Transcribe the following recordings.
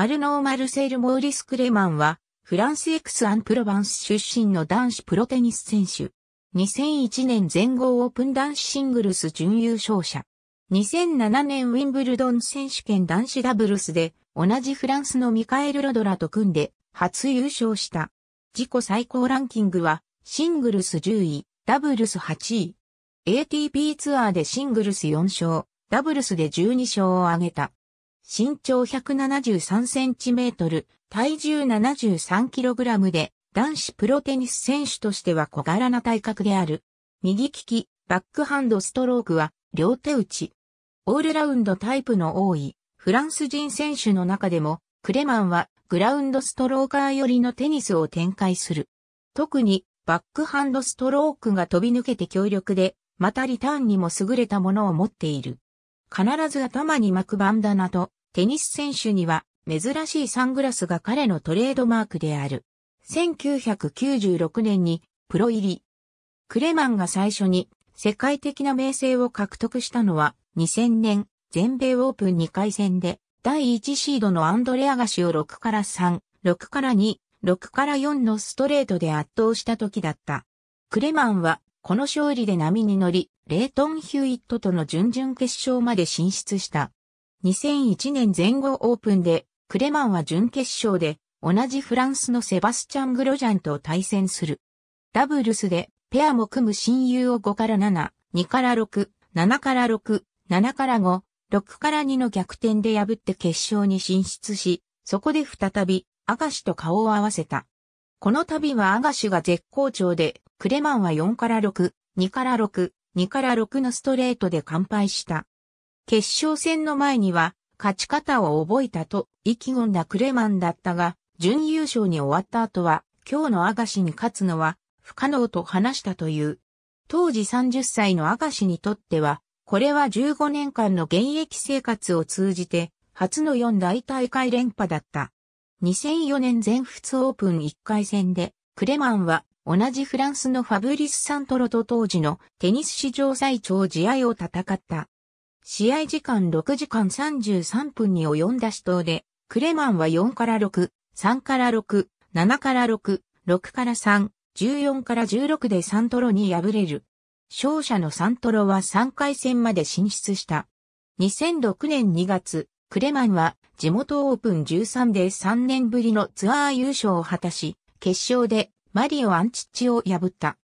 アルノー・マルセール・モーリス・クレマンは、フランスエクス・アン・プロバンス出身の男子プロテニス選手。2001年全豪オープン男子シングルス準優勝者。2007年ウィンブルドン選手権男子ダブルスで同じフランスのミカエル・ロドラと組んで初優勝した。自己最高ランキングはシングルス10位、ダブルス8位。ATP ツアーでシングルス4勝、ダブルスで12勝を挙げた。身長173センチメートル、体重73キログラムで、男子プロテニス選手としては小柄な体格である。右利き、バックハンドストロークは両手打ち。オールラウンドタイプの多いフランス人選手の中でも、クレマンはグラウンドストローカー寄りのテニスを展開する。特にバックハンドストロークが飛び抜けて強力で、またリターンにも優れたものを持っている。必ず頭に巻くバンダナと、テニス選手には珍しいサングラスが彼のトレードマークである。1996年にプロ入り。クレマンが最初に世界的な名声を獲得したのは2000年全米オープン2回戦で第1シードのアンドレアガシを6から3、6から2、6から4のストレートで圧倒した時だった。クレマンはこの勝利で波に乗り、レートン・ヒューイットとの準々決勝まで進出した。2001年前後オープンで、クレマンは準決勝で、同じフランスのセバスチャン・グロジャンと対戦する。ダブルスで、ペアも組む親友を5から7、2から6、7から6、7から5、6から2の逆転で破って決勝に進出し、そこで再び、アガシと顔を合わせた。この度はアガシが絶好調で、クレマンは4から6、2から6、2から6のストレートで完敗した。決勝戦の前には、勝ち方を覚えたと意気込んだクレマンだったが、準優勝に終わった後は、今日のアガシに勝つのは不可能と話したという。当時30歳のアガシにとっては、これは15年間の現役生活を通じて、初の4大大会連覇だった。2004年全仏オープン1回戦で、クレマンは同じフランスのファブリス・サントロと当時のテニス史上最長試合を戦った。試合時間6時間33分に及んだ死闘で、クレマンは4から6、3から6、7から6、6から3、14から16でサントロに敗れる。勝者のサントロは3回戦まで進出した。2006年2月、クレマンは地元オープン13で3年ぶりのツアー優勝を果たし、決勝でマリオ・アンチッチを破った。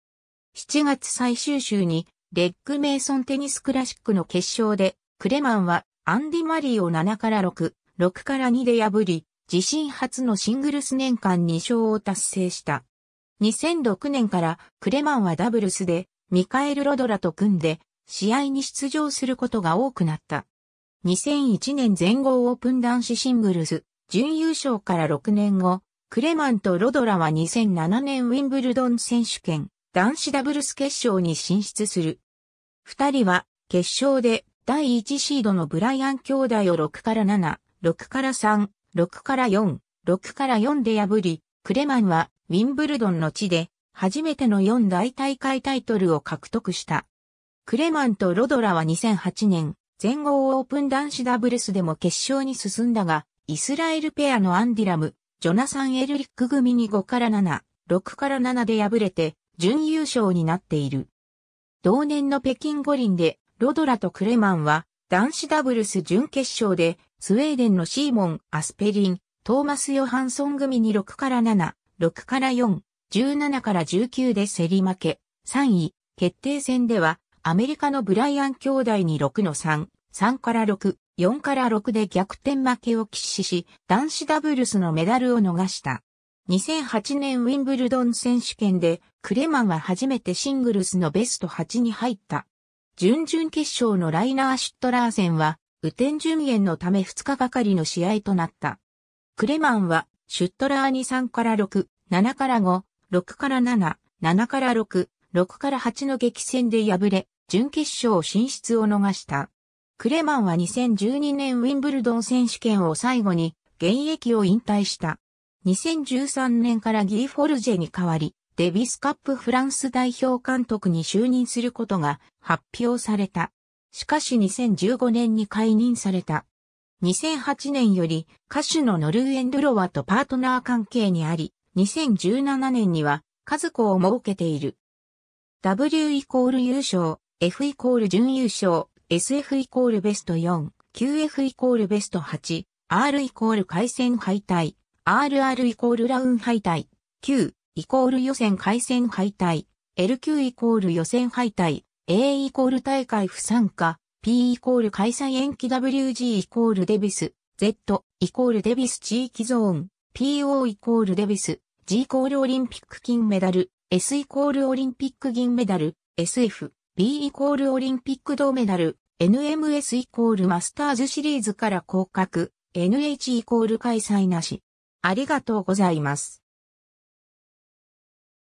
7月最終週にレッグメイソンテニスクラシックの決勝で、クレマンはアンディ・マリーを7から6、6から2で破り、自身初のシングルス年間2勝を達成した。2006年からクレマンはダブルスでミカエル・ロドラと組んで試合に出場することが多くなった。2001年全豪オープン男子シングルス準優勝から6年後、クレマンとロドラは2007年ウィンブルドン選手権男子ダブルス決勝に進出する。二人は決勝で第1シードのブライアン兄弟を6から7、6から3、6から4、6から4で破り、クレマンはウィンブルドンの地で初めての4大大会タイトルを獲得した。クレマンとロドラは2008年、全豪オープン男子ダブルスでも決勝に進んだが、イスラエルペアのアンディラム、ジョナサン・エルリック組に5から7、6から7で敗れて、準優勝になっている。同年の北京五輪で、ロドラとクレマンは、男子ダブルス準決勝で、スウェーデンのシーモン・アスペリン、トーマス・ヨハンソン組に6から7、6から4、17から19で競り負け、3位、決定戦では、アメリカのブライアン兄弟に6の3、3から6、4から6で逆転負けを喫しし、男子ダブルスのメダルを逃した。2008年ウィンブルドン選手権でクレマンは初めてシングルスのベスト8に入った。準々決勝のライナー・シュットラー戦は、雨天順延のため2日がかりの試合となった。クレマンは、シュットラーに3から6、7から5、6から7、7から6、6から8の激戦で敗れ、準決勝進出を逃した。クレマンは2012年ウィンブルドン選手権を最後に現役を引退した。2013年からギーフォルジェに代わり、デビスカップフランス代表監督に就任することが発表された。しかし2015年に解任された。2008年より歌手のノルウェンドロワとパートナー関係にあり、2017年には数子を設けている。W イコール優勝、F イコール準優勝、SF イコールベスト4、QF イコールベスト8、R イコール回戦敗退、RR イコールラウン敗退、Q イコール予選回戦敗退、LQ イコール予選敗退、A イコール大会不参加、P イコール開催延期。WG イコールデビス、Z イコールデビス地域ゾーン、PO イコールデビス、G イコールオリンピック金メダル、S イコールオリンピック銀メダル、SF、B イコールオリンピック銅メダル、NMS イコールマスターズシリーズから降格、NH イコール開催なし。ありがとうございます。